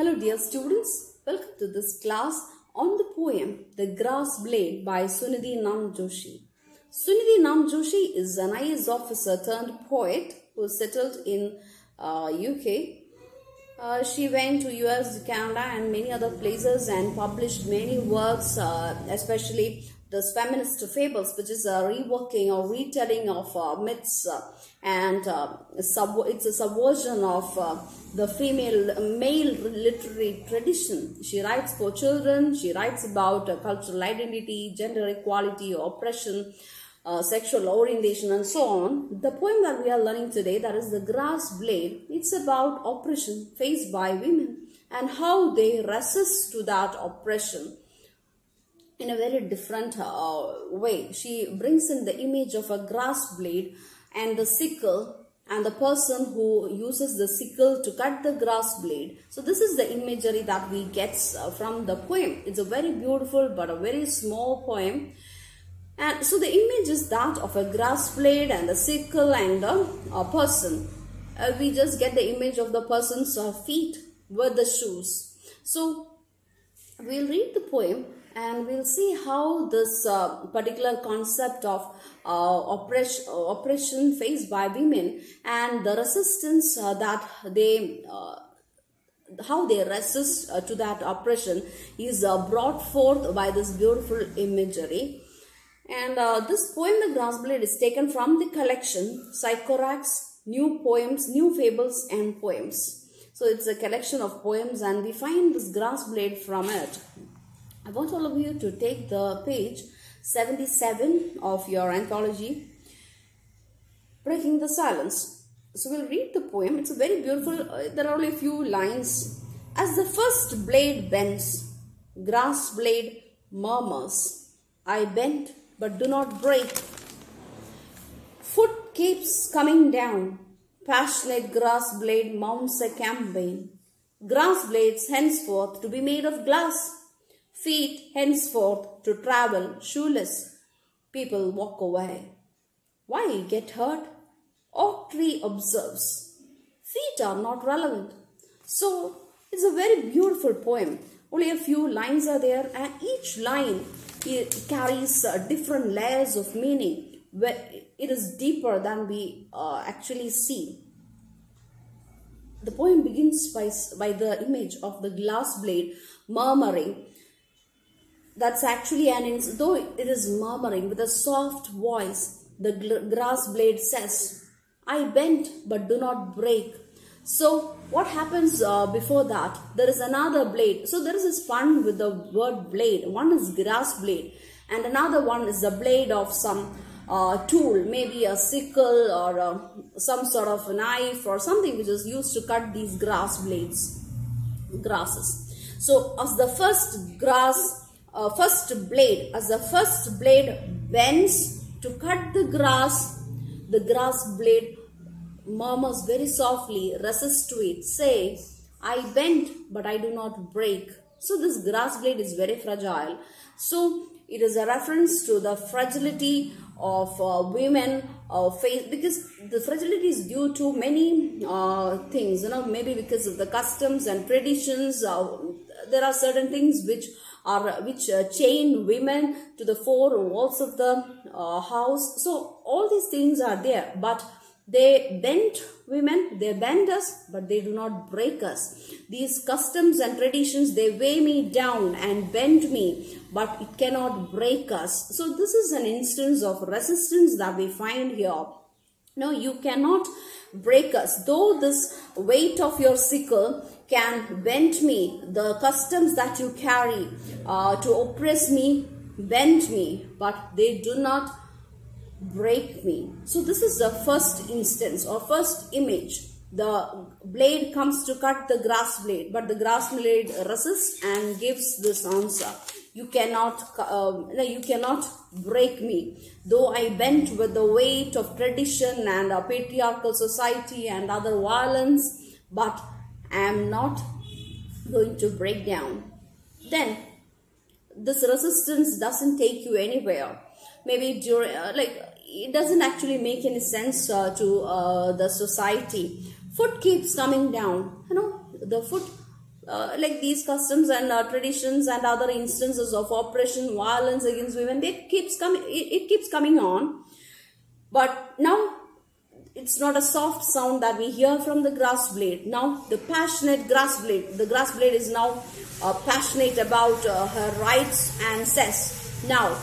Hello dear students, welcome to this class on the poem The Grass Blade by Suniti Namjoshi. Sunidhi Nam Joshi is an IAS officer turned poet who settled in uh, UK. Uh, she went to US, Canada and many other places and published many works, uh, especially this feminist fables, which is a reworking or retelling of uh, myths uh, and uh, it's a subversion of uh, the female male literary tradition. She writes for children. She writes about cultural identity, gender equality, oppression, uh, sexual orientation, and so on. The poem that we are learning today, that is the grass blade, it's about oppression faced by women and how they resist to that oppression in a very different uh, way. She brings in the image of a grass blade and the sickle and the person who uses the sickle to cut the grass blade. So this is the imagery that we get uh, from the poem. It's a very beautiful but a very small poem. And so the image is that of a grass blade and a sickle and a, a person. Uh, we just get the image of the person's uh, feet with the shoes. So we'll read the poem and we'll see how this uh, particular concept of uh, oppression, oppression faced by women and the resistance uh, that they how they resist to that oppression is brought forth by this beautiful imagery. And uh, this poem, The Grass Blade, is taken from the collection Sycorax, New Poems, New Fables and Poems. So it's a collection of poems and we find this grass blade from it. I want all of you to take the page 77 of your anthology, Breaking the Silence. So we'll read the poem. It's a very beautiful, uh, there are only a few lines. As the first blade bends, grass blade murmurs, I bend but do not break. Foot keeps coming down, passionate grass blade mounts a campaign. Grass blades henceforth to be made of glass feet henceforth to travel shoeless. People walk away. Why get hurt? Oak tree observes. Feet are not relevant. So it's a very beautiful poem. Only a few lines are there and each line carries uh, different layers of meaning. Where it is deeper than we uh, actually see. The poem begins by, by the image of the glass blade murmuring that's actually an though it is murmuring with a soft voice the grass blade says i bend but do not break so what happens uh, before that? There is another blade. So there is this fun with the word blade. One is grass blade and another one is the blade of some uh, tool maybe a sickle or uh, some sort of a knife or something which is used to cut these grass blades grasses. So as the first grass uh, first blade, as the first blade bends to cut the grass, the grass blade murmurs very softly, resists to it, say, I bend but I do not break. So this grass blade is very fragile. So it is a reference to the fragility of uh, women uh, face because the fragility is due to many uh, things you know maybe because of the customs and traditions uh, there are certain things which are which uh, chain women to the four walls of the uh, house. So all these things are there, but they bend women, they bend us, but they do not break us. These customs and traditions, they weigh me down and bend me, but it cannot break us. So this is an instance of resistance that we find here. No, you cannot break us. Though this weight of your sickle can bend me, the customs that you carry uh, to oppress me, bend me, but they do not break me. So this is the first instance or first image. The blade comes to cut the grass blade, but the grass blade resists and gives this answer. You cannot, um, you cannot break me. Though I bent with the weight of tradition and a patriarchal society and other violence, but I am not going to break down. Then this resistance doesn't take you anywhere. Maybe during, uh, like, it doesn't actually make any sense uh, to uh, the society. Foot keeps coming down. You know, the foot uh, like these customs and uh, traditions and other instances of oppression, violence against women, it keeps coming. It, it keeps coming on. But now it's not a soft sound that we hear from the grass blade. Now the passionate grass blade, the grass blade is now uh, passionate about uh, her rights and says, now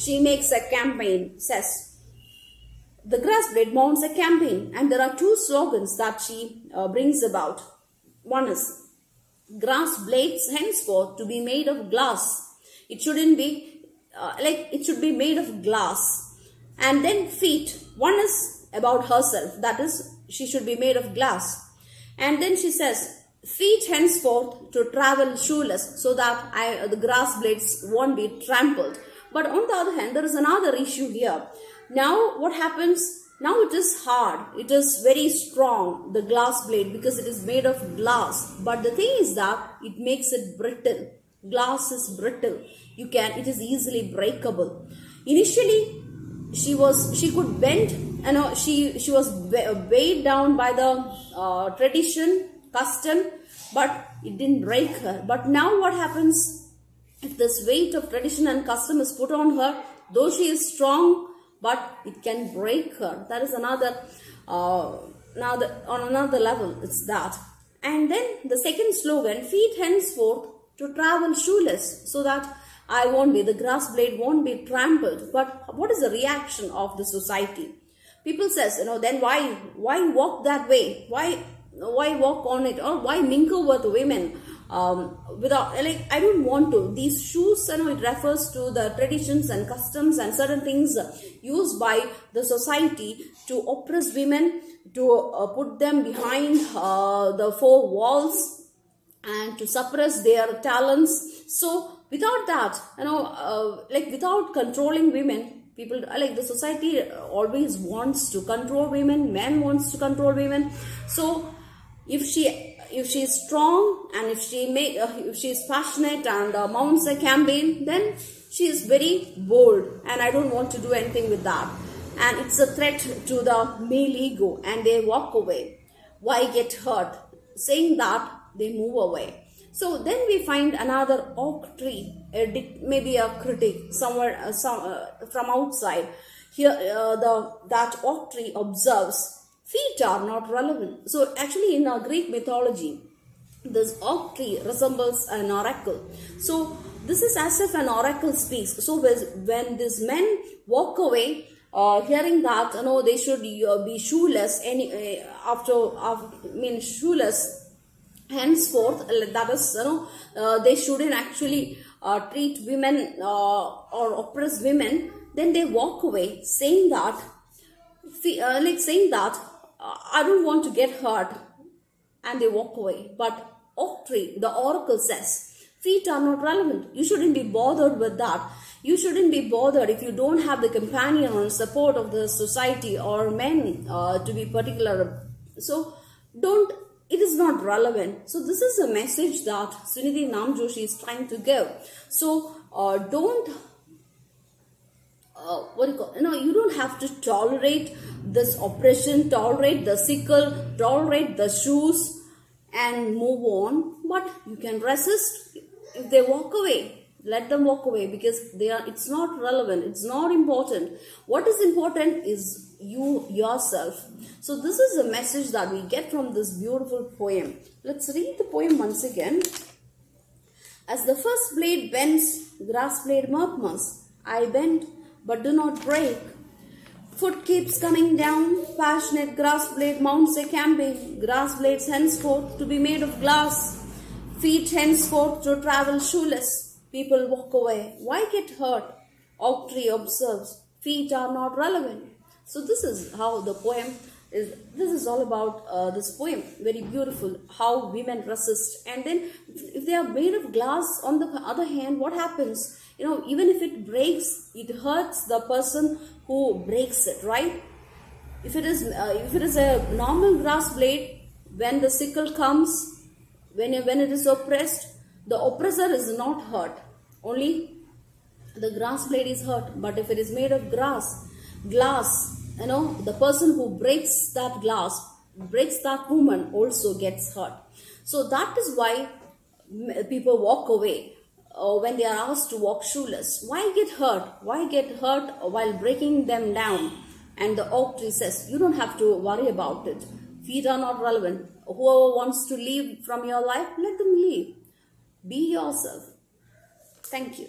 she makes a campaign, says, the grass blade mounts a campaign and there are two slogans that she uh, brings about. One is, grass blades henceforth to be made of glass. It shouldn't be, uh, like, it should be made of glass. And then feet. One is about herself. That is, she should be made of glass. And then she says, feet henceforth to travel shoeless so that I, the grass blades won't be trampled. But on the other hand, there is another issue here. Now what happens? Now it is hard. It is very strong, the glass blade, because it is made of glass. But the thing is that it makes it brittle. Glass is brittle. You can, it is easily breakable. Initially, she was, she could bend, you know, she, she was weighed down by the uh, tradition, custom, but it didn't break her. But now what happens? If this weight of tradition and custom is put on her, though she is strong, but it can break her. That is another, uh, another on another level. It's that. And then the second slogan, feet henceforth to travel shoeless, so that I won't be, the grass blade won't be trampled. But what is the reaction of the society? People says, you know, then why, why walk that way? Why, why walk on it? Or why mingle with women? Um, without like I don't want to. These shoes, you know, it refers to the traditions and customs and certain things used by the society to oppress women, to uh, put them behind uh, the four walls and to suppress their talents. So without that, you know, uh, like without controlling women, people like the society always wants to control women, men wants to control women. So if she if she is strong and if she make uh, if she is passionate and uh, mounts a campaign then she is very bold. And I don't want to do anything with that. And it's a threat to the male ego and they walk away. Why get hurt? Saying that they move away. So then we find another oak tree maybe a critic somewhere uh, some, uh, from outside. Here uh, the that oak tree observes feet are not relevant. So actually in our Greek mythology, this oak tree resembles an oracle. So this is as if an oracle speaks. So when these men walk away, uh, hearing that you know they should uh, be shoeless any uh, after, after I mean shoeless henceforth that is you know uh, they shouldn't actually uh, treat women uh, or oppress women then they walk away saying that like saying that I don't want to get hurt. And they walk away. But oak tree, the oracle says, feet are not relevant. You shouldn't be bothered with that. You shouldn't be bothered if you don't have the companion or support of the society or men uh, to be particular. So don't, it is not relevant. So this is a message that Suniti Namjoshi is trying to give. So uh, don't uh, what do you call, you know, you don't have to tolerate this oppression, tolerate the sickle, tolerate the shoes and move on. But you can resist if they walk away. Let them walk away because they are. It's not relevant. It's not important. What is important is you yourself. So this is a message that we get from this beautiful poem. Let's read the poem once again. As the first blade bends, grass blade murmurs. I bend but do not break. Foot keeps coming down, passionate grass blade mounts a campaign, grass blades henceforth to be made of glass, feet henceforth to travel shoeless. People walk away. Why get hurt? Oak tree observes, feet are not relevant. So this is how the poem is, this is all about uh, this poem, very beautiful, how women resist. And then if they are made of glass, on the other hand, what happens? you know even if it breaks it hurts the person who breaks it right if it is uh, if it is a normal grass blade when the sickle comes when when it is oppressed the oppressor is not hurt only the grass blade is hurt but if it is made of grass glass you know the person who breaks that glass breaks that woman also gets hurt so that is why people walk away or when they are asked to walk shoeless. Why get hurt? Why get hurt while breaking them down? And the oak tree says, You don't have to worry about it. Feet are not relevant. Whoever wants to leave from your life, let them leave. Be yourself. Thank you.